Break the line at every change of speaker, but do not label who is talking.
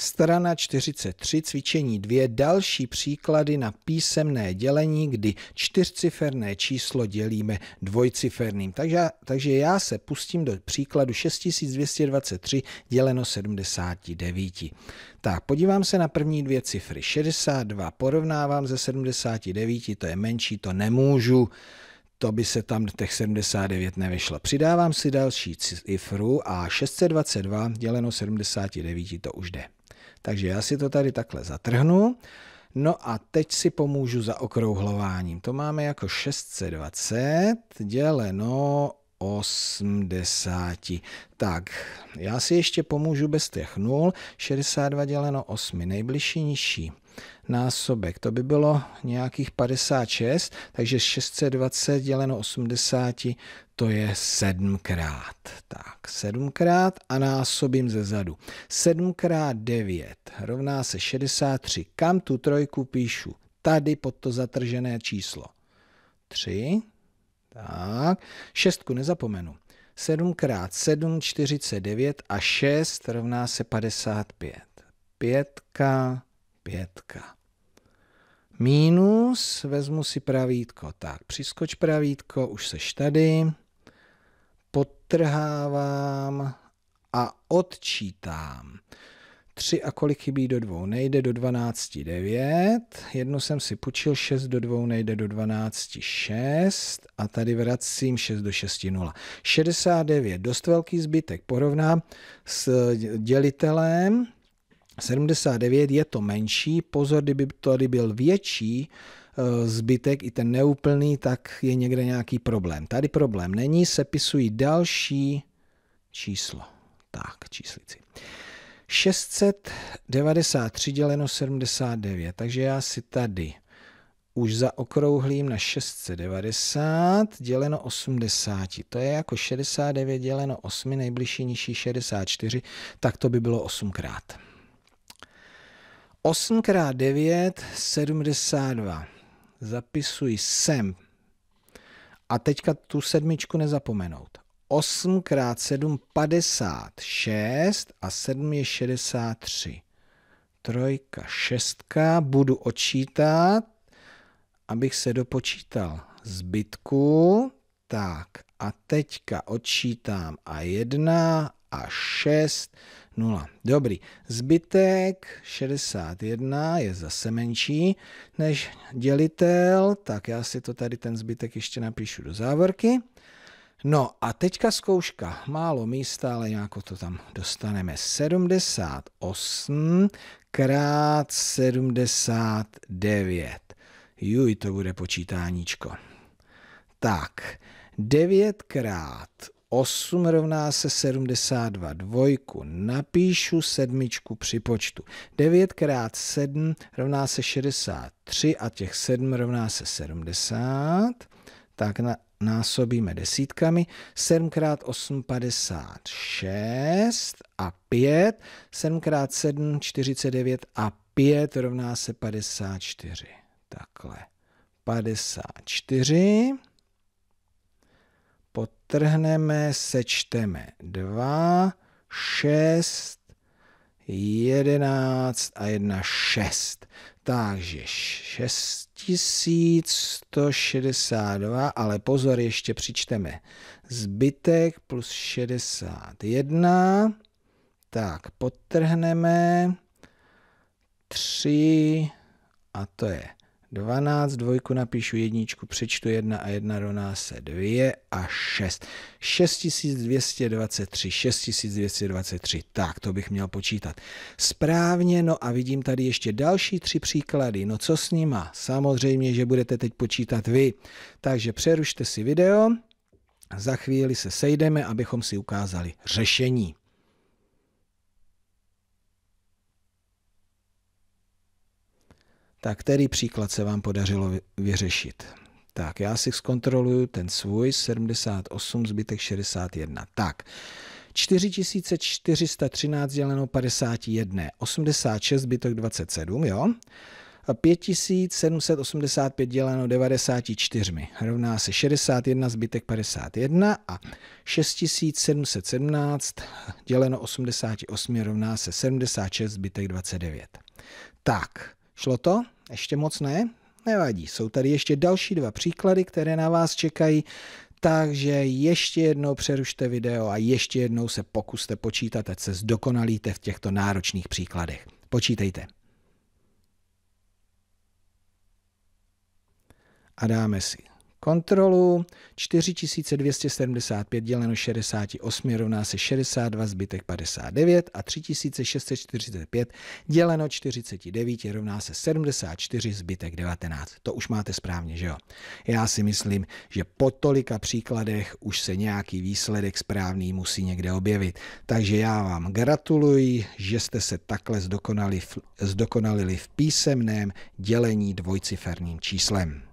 Strana 43, cvičení 2, další příklady na písemné dělení, kdy čtyřciferné číslo dělíme dvojciferným. Takže, takže já se pustím do příkladu 6223 děleno 79. Tak, podívám se na první dvě cifry. 62 porovnávám ze 79, to je menší, to nemůžu to by se tam těch 79 nevyšlo. Přidávám si další cifru a 622 děleno 79 to už jde. Takže já si to tady takhle zatrhnu. No a teď si pomůžu za okrouhlováním. To máme jako 620 děleno 80. Tak, já si ještě pomůžu bez těch nul. 62 děleno 8, nejbližší nižší násobek. To by bylo nějakých 56, takže 620 děleno 80, to je 7 krát. Tak, 7 krát a násobím ze zadu. 7 krát 9 rovná se 63. Kam tu trojku píšu? Tady pod to zatržené číslo. 3. Tak, šestku nezapomenu. 7 krát 7, 49 a 6 rovná se 55. Pětka, pětka. Mínus, vezmu si pravítko. Tak, přiskoč pravítko, už seš tady. Podtrhávám a odčítám. 3 a kolik chybí do dvou? Nejde do 12, 9. Jednu jsem si počil, 6 do dvou nejde do 12, 6. A tady vracím 6 do 6, 0. 69, dost velký zbytek. Porovnám s dělitelem. 79 je to menší, pozor, kdyby tady byl větší zbytek, i ten neúplný, tak je někde nějaký problém. Tady problém není, sepisují další číslo. Tak, číslici. 693 děleno 79, takže já si tady už zaokrouhlím na 690 děleno 80. To je jako 69 děleno 8, nejbližší nižší 64, tak to by bylo 8 krát. 8 krát 9, 72. Zapisuji sem. A teďka tu sedmičku nezapomenout. 8 krát 7, 56 a 7 je 63. Trojka, šestka, budu odčítat, abych se dopočítal zbytku. Tak a teďka odčítám a 1 a 6, 0. Dobrý. Zbytek 61 je zase menší než dělitel, tak já si to tady ten zbytek ještě napíšu do závorky. No a teďka zkouška. Málo místa, ale nějak to tam dostaneme. 78 krát 79. Juj, to bude počítáníčko. Tak, 9 krát 8 rovná se 72, dvojku, napíšu sedmičku při počtu. 9 krát 7 rovná se 63 a těch 7 rovná se 70. Tak na, násobíme desítkami. 7 krát 8 56 a 5. 7 krát 7 49 a 5 rovná se 54. Takhle. 54 podtrhneme, sečteme 2, 6, 11 a 1, 6. Takže 6162, ale pozor, ještě přičteme zbytek plus 61. Tak, podtrhneme 3 a to je 12, dvojku napíšu jedničku, přečtu 1 a 1 rovná se 2 a 6. 6223, 6223, tak to bych měl počítat. Správně, no a vidím tady ještě další tři příklady, no co s nima? Samozřejmě, že budete teď počítat vy. Takže přerušte si video, za chvíli se sejdeme, abychom si ukázali řešení. Tak který příklad se vám podařilo vyřešit? Tak, já si zkontroluju ten svůj 78, zbytek 61. Tak, 4413 děleno 51, 86 zbytek 27, jo? 5785 děleno 94 rovná se 61 zbytek 51 a 6717 děleno 88 rovná se 76 zbytek 29. Tak, šlo to? Ještě moc ne? Nevadí, jsou tady ještě další dva příklady, které na vás čekají, takže ještě jednou přerušte video a ještě jednou se pokuste počítat, ať se zdokonalíte v těchto náročných příkladech. Počítejte. A dáme si kontrolu. 4275 děleno 68 rovná se 62 zbytek 59 a 3645 děleno 49 rovná se 74 zbytek 19. To už máte správně, že jo? Já si myslím, že po tolika příkladech už se nějaký výsledek správný musí někde objevit. Takže já vám gratuluji, že jste se takhle zdokonali, zdokonalili v písemném dělení dvojciferným číslem.